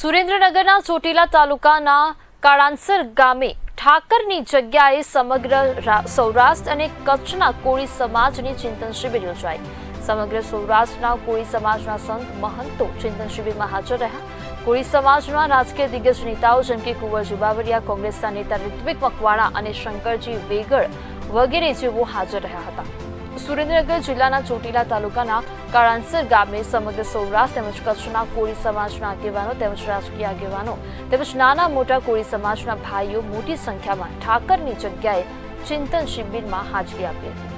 સુરેન્દ્રનગરના ચોટીલા તાલુકાના કાળાંસર ગામે ઠાકરની જગ્યાએ સમગ્ર સૌરાષ્ટ્ર અને કચ્છના કોળી સમાજની ચિંતન શિબિર યોજાઈ. સમગ્ર સૌરાષ્ટ્રના કોળી સમાજના સંત મહંતો ચિંતન શિબિરમાં હાજર રહ્યા. કોળી સમાજના રાજકીય દિગ્ગજ નેતાઓ જેમ કે કુંવરજી બાવરિયા કોંગ્રેસના નેતા ઋત્વિક મકવાણા અને શંકરજી વેગડ વગેરે જેવો હાજર રહ્યા હતા. સુરેન્દ્રનગર જિલ્લાના ચોટીલા તાલુકાના કાળાંસર ગામે સમગ્ર સૌરાષ્ટ્ર તેમજ કચ્છના કોળી સમાજના આગેવાનો તેમજ રાજકીય આગેવાનો તેમજ નાના મોટા કોળી સમાજના ભાઈઓ મોટી સંખ્યામાં ઠાકરની જગ્યાએ ચિંતન શિબિરમાં હાજરી આપી હતી.